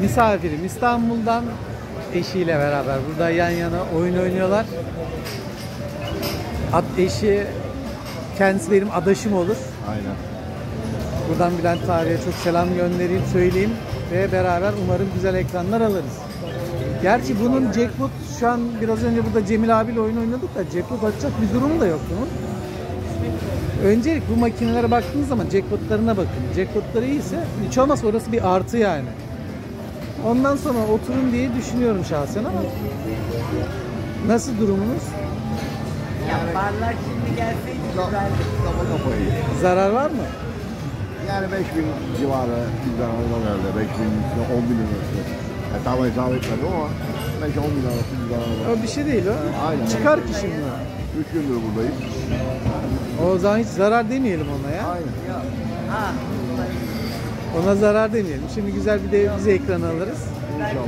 misafirim İstanbul'dan eşiyle beraber burada yan yana oyun oynuyorlar. At eşi kendisi benim adaşım olur. Aynen. Buradan Bülent Tarih'e çok selam göndereyim, söyleyeyim ve beraber umarım güzel ekranlar alırız. Gerçi bunun jackpot şu an biraz önce burada Cemil abiyle oyun oynadık da jackpot atacak bir durum da yok bunun. Öncelik bu makinelere baktığınız zaman jackpotlarına bakın. Jackpotları iyiyse hiç olmazsa orası bir artı yani. Ondan sonra oturun diye düşünüyorum şahsen ama nasıl durumunuz? Ya barlar şimdi gelseydi güzeldi. Kafa kafayı. Zarar var mı? Yani 5000 civarı bir zararlar herhalde. 5000 ile 10 bin arası. Ya, tam hesap etmedim ama 5-10 bin arası bir zarar var. O bir şey değil o. Aynen. Çıkar ki şimdi. 3 gündür buradayım. O zaman hiç zarar demeyelim ona ya. Aynen. Yok. Ha. Ona zarar demeyelim. Şimdi güzel bir de bize ekran alırız. İnşallah.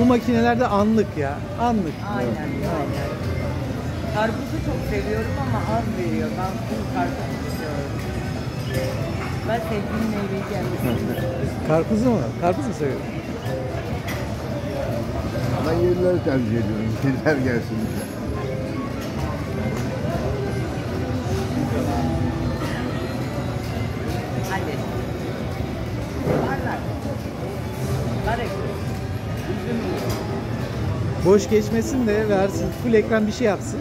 Bu makinelerde anlık ya. Anlık. Aynen. Aynen. Karpuzu çok seviyorum ama az veriyor. Ben full karpuz istiyorum. Ben sevdiğim meyveyi kendisi. Karpuzu mu? Karpuz mu seviyorsun? Ben yenileri tercih ediyorum. Yeniler gelsin. Hadi. Bar ekliyor. Üzüm yiyor. Boş geçmesin de versin. Full ekran bir şey yapsın.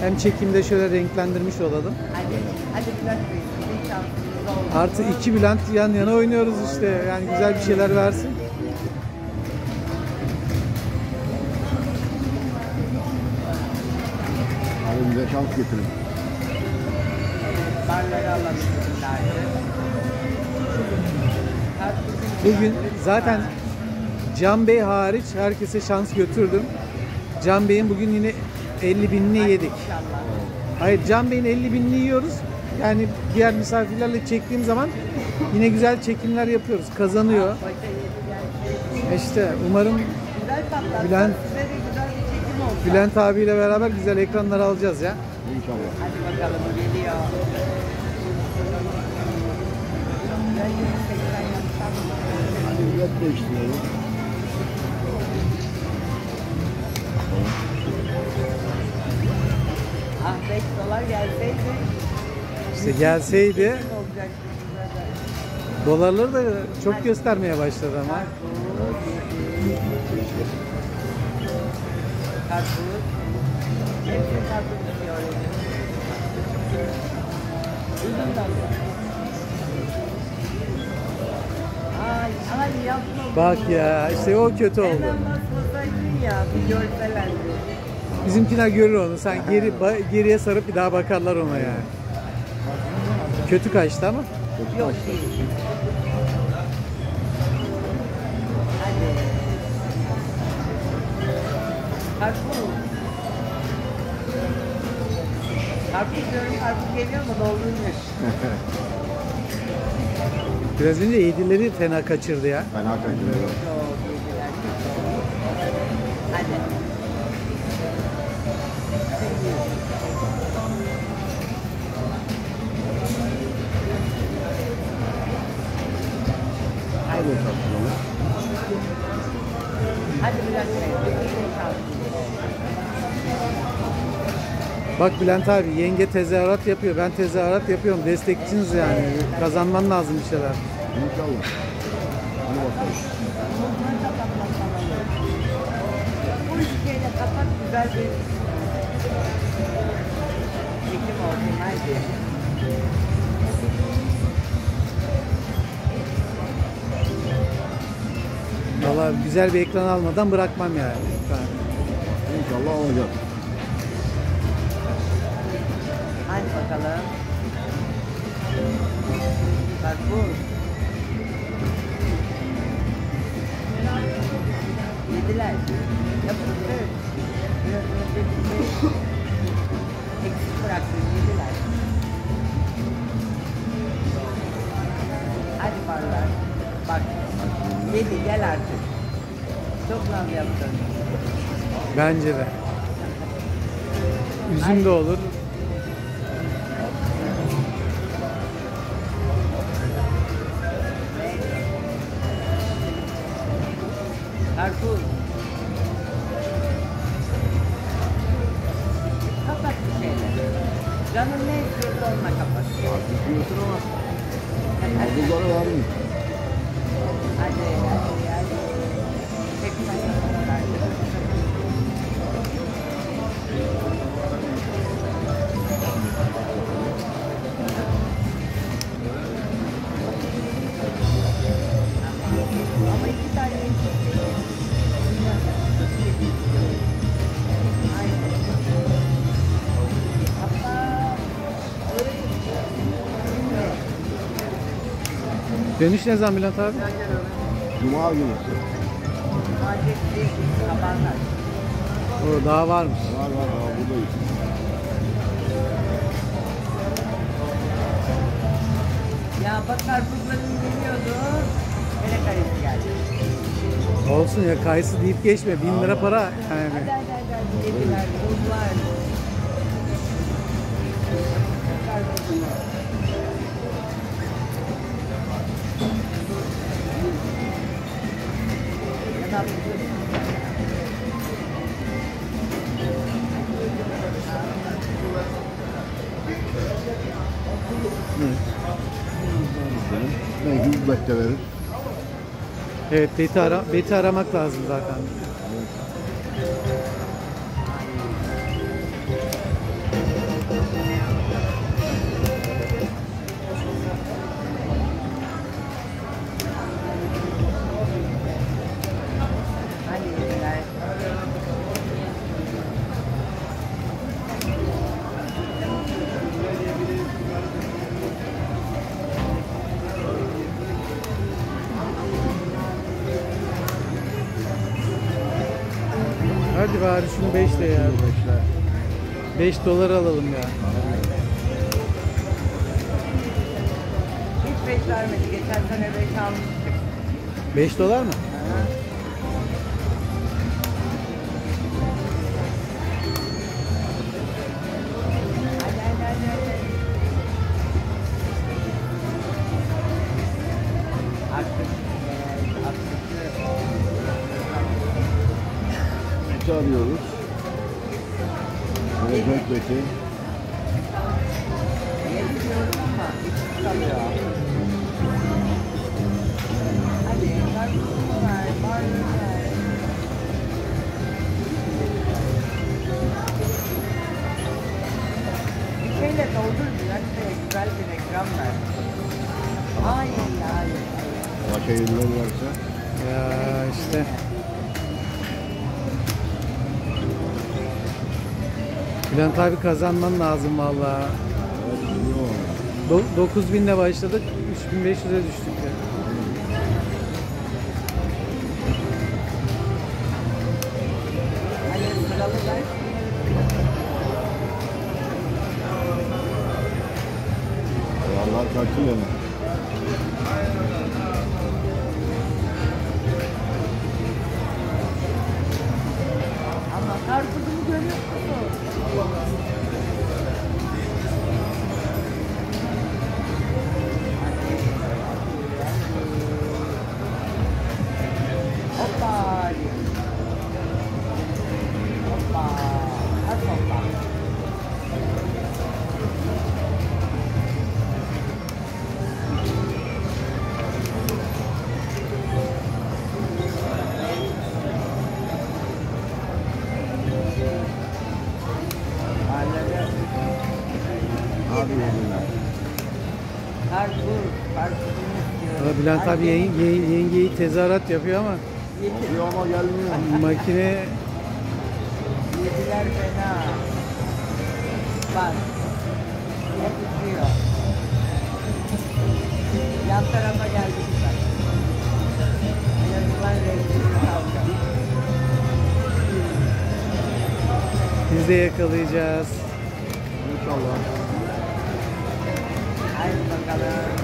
Hem çekimde şöyle renklendirmiş olalım. Hadi. Hadi Bülent Bey. Bir şansınız olsun. Artı iki Bülent yan yana oynuyoruz işte. Yani güzel bir şeyler versin. Bize şans getirin. Bugün zaten. Can Bey hariç herkese şans götürdüm. Can Bey'in bugün yine 50 binini yedik. Hayır Can Bey'in 50 binini yiyoruz. Yani diğer misafirlerle çektiğim zaman yine güzel çekimler yapıyoruz. Kazanıyor. İşte umarım. Bülent- Bülent abiyle beraber güzel ekranlar alacağız ya. İnşallah. Hadi bakalım geliyor. Ben 180 yapsam. Hadi bilet değiştirelim. Ah 5 dolar gelseydi. İşte gelseydi dolarları da çok göstermeye başladı ama. Karpuz. Hepsi karpuz istiyor. Üzüm de alıyor. Ay ay yapma. Bak bunu. ya işte o kötü oldu. Hemen basmasaydın ya bir görselerdi. Bizimkiler görür onu. Sen geri geriye sarıp bir daha bakarlar ona yani. Kötü kaçtı ama. Yok değil. Karpuz diyorum karpuz geliyor mu doldurmuş. Biraz önce yedileri fena kaçırdı ya. Ben hakikaten Bak Bülent abi yenge tezahürat yapıyor. Ben tezahürat yapıyorum. Destekçiniz yani. Kazanman lazım bir şeyler. İnşallah. Hadi bakalım. Bu ülkeyle kapat güzel bir çekim olsun hadi. Valla güzel bir ekran almadan bırakmam yani. İnşallah olacak. Bakalım. Bak bu. Yediler. Yapıştır. Biraz önce eksik bıraktın. Yediler. Hadi barlar. Bak. Yedi gel artık. Çok yaptın. Bence de. Üzüm de olur. Canın ne istiyorsa onunla kapat. Artık diyorsun ama var mı? Hadi hadi. Çekme. Ama iki tane Dönüş ne zaman Bülent abi? Cuma günü. O daha varmış. Var var var buradayız. Ya bak karpuzların geliyordu. Hele karesi geldi. Olsun ya kayısı deyip geçme. Bin lira para. Yani. Hadi hadi hadi hadi yediler, buzlar. Karpuzunu. Ya da Ne yüz bekle verir. Evet beti, ara, beti aramak lazım zaten. Hadi bari şunu 5 de ya. Bekle. 5 dolar alalım ya. Hiç beş vermedi. Geçen sene beş almıştık. 5 dolar mı? Hadi barını ver. Bir şeyle doldur biraz şöyle güzel bir reklam ver. Hayır, hayır, hayır. Başka yerler varsa. Ya işte. Bülent abi kazanman lazım. Do- 9000 ile başladık. 3500'e düştük karpuzumu görüyor musun? Bülent abi yenge- ye- yengeyi tezahürat yapıyor ama Yapıyor ama gelmiyor. makine Yediler fena. Bak. Hep uçuyor. Yan tarafa geldi güzel. Yazılan renkli kalacak. biz de yakalayacağız. İnşallah. Haydi bakalım.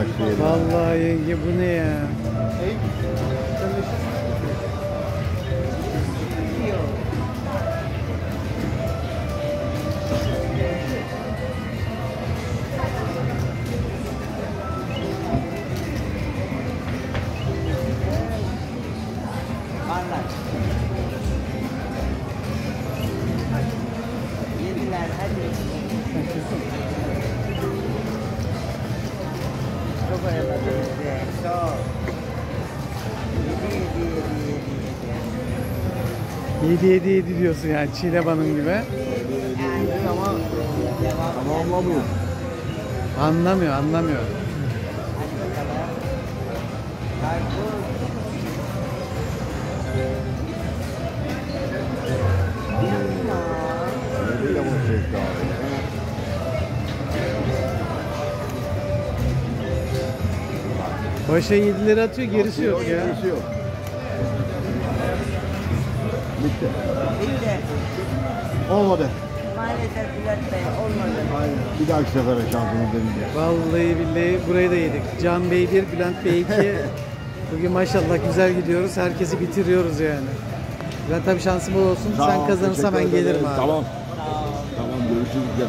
Vallahi yenge bu ne ya? Anlar. 7 7 7 diyorsun yani Çiğdem Hanım gibi. Yani ama devam tamamlamıyor. Anlamıyor, anlamıyor. Abi. Başa 7'leri atıyor, gerisi yok ya. Gerisi yok. Bitti. Bitti. Olmadı. Maalesef Bülent Bey olmadı. Aynen. Bir dahaki sefere şansımız deneyeceğiz. Vallahi billahi burayı da yedik. Can Bey 1, Bülent Bey 2. Bugün maşallah güzel gidiyoruz. Herkesi bitiriyoruz yani. Ben tabii şansım olsun. Sağ Sen kazanırsan ben gelirim abi. Tamam. Tamam görüşürüz.